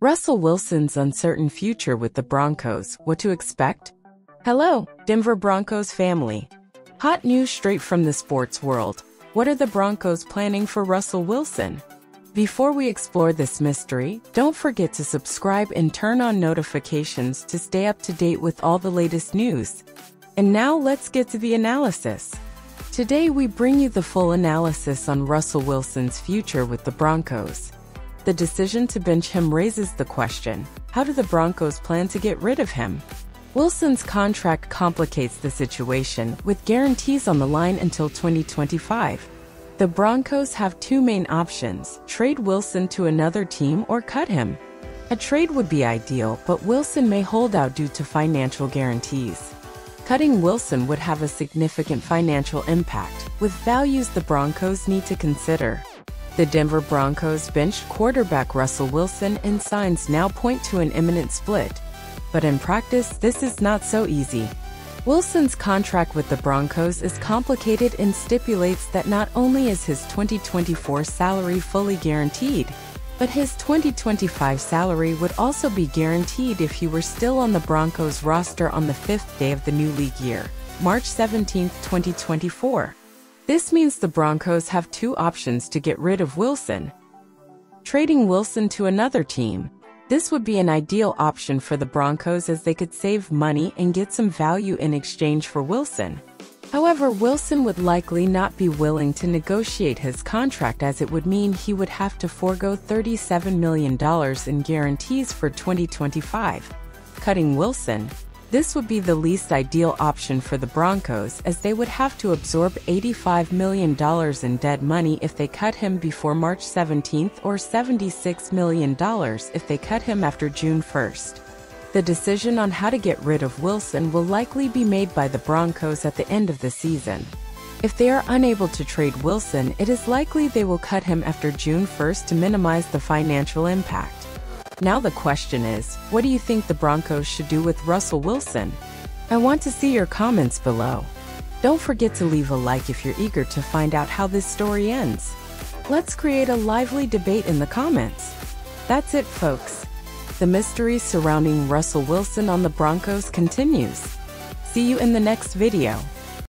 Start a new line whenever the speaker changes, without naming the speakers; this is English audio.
Russell Wilson's uncertain future with the Broncos, what to expect? Hello, Denver Broncos family. Hot news straight from the sports world. What are the Broncos planning for Russell Wilson? Before we explore this mystery, don't forget to subscribe and turn on notifications to stay up to date with all the latest news. And now let's get to the analysis. Today we bring you the full analysis on Russell Wilson's future with the Broncos. The decision to bench him raises the question, how do the Broncos plan to get rid of him? Wilson's contract complicates the situation, with guarantees on the line until 2025. The Broncos have two main options, trade Wilson to another team or cut him. A trade would be ideal, but Wilson may hold out due to financial guarantees. Cutting Wilson would have a significant financial impact, with values the Broncos need to consider. The Denver Broncos benched quarterback Russell Wilson and signs now point to an imminent split. But in practice, this is not so easy. Wilson's contract with the Broncos is complicated and stipulates that not only is his 2024 salary fully guaranteed, but his 2025 salary would also be guaranteed if he were still on the Broncos roster on the fifth day of the new league year, March 17, 2024. This means the Broncos have two options to get rid of Wilson. Trading Wilson to another team. This would be an ideal option for the Broncos as they could save money and get some value in exchange for Wilson. However, Wilson would likely not be willing to negotiate his contract as it would mean he would have to forego $37 million in guarantees for 2025. Cutting Wilson, this would be the least ideal option for the Broncos as they would have to absorb $85 million in dead money if they cut him before March 17th or $76 million if they cut him after June 1st. The decision on how to get rid of Wilson will likely be made by the Broncos at the end of the season. If they are unable to trade Wilson, it is likely they will cut him after June 1st to minimize the financial impact. Now the question is, what do you think the Broncos should do with Russell Wilson? I want to see your comments below. Don't forget to leave a like if you're eager to find out how this story ends. Let's create a lively debate in the comments. That's it, folks. The mystery surrounding Russell Wilson on the Broncos continues. See you in the next video.